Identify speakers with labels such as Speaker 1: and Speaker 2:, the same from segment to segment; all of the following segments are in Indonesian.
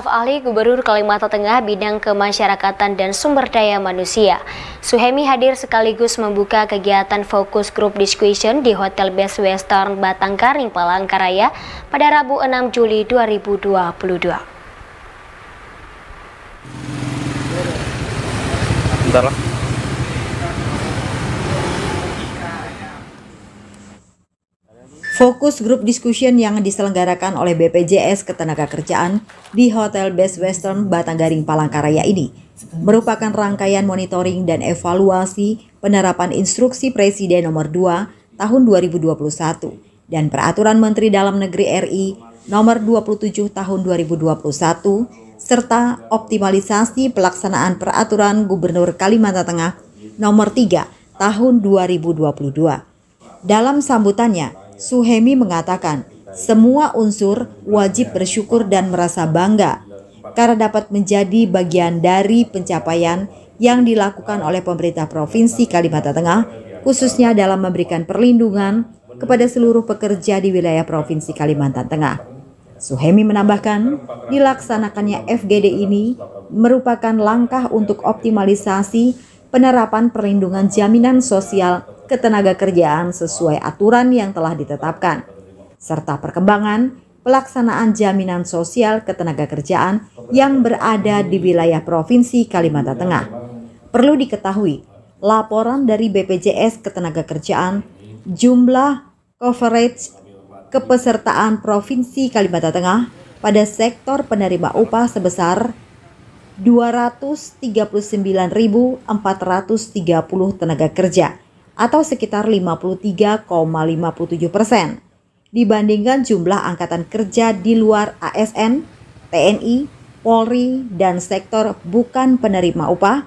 Speaker 1: Staf Ahli Gubernur Kalimantan Tengah bidang kemasyarakatan dan sumber daya manusia. Suhemi hadir sekaligus membuka kegiatan fokus group discussion di Hotel Best Western Batangkaring Palangkaraya pada Rabu 6 Juli 2022.
Speaker 2: Bentar lah.
Speaker 3: Fokus grup discussion yang diselenggarakan oleh BPJS Ketenagakerjaan di Hotel Best Western Batanggaring Palangkaraya ini merupakan rangkaian monitoring dan evaluasi penerapan instruksi Presiden nomor 2 tahun 2021 dan peraturan Menteri Dalam Negeri RI nomor 27 tahun 2021 serta optimalisasi pelaksanaan peraturan Gubernur Kalimantan Tengah nomor 3 tahun 2022. Dalam sambutannya, Suhemi mengatakan, semua unsur wajib bersyukur dan merasa bangga karena dapat menjadi bagian dari pencapaian yang dilakukan oleh pemerintah Provinsi Kalimantan Tengah, khususnya dalam memberikan perlindungan kepada seluruh pekerja di wilayah Provinsi Kalimantan Tengah. Suhemi menambahkan, dilaksanakannya FGD ini merupakan langkah untuk optimalisasi penerapan perlindungan jaminan sosial ketenaga kerjaan sesuai aturan yang telah ditetapkan, serta perkembangan pelaksanaan jaminan sosial ketenaga kerjaan yang berada di wilayah Provinsi Kalimantan Tengah. Perlu diketahui, laporan dari BPJS Ketenagakerjaan jumlah coverage kepesertaan Provinsi Kalimantan Tengah pada sektor penerima upah sebesar 239.430 tenaga kerja atau sekitar 53,57 persen dibandingkan jumlah angkatan kerja di luar ASN, TNI, Polri, dan sektor bukan penerima upah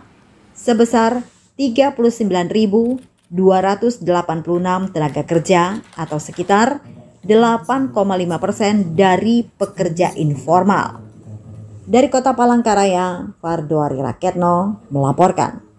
Speaker 3: sebesar 39.286 tenaga kerja atau sekitar 8,5 persen dari pekerja informal. Dari kota Palangkaraya, Fardoari Raketno melaporkan.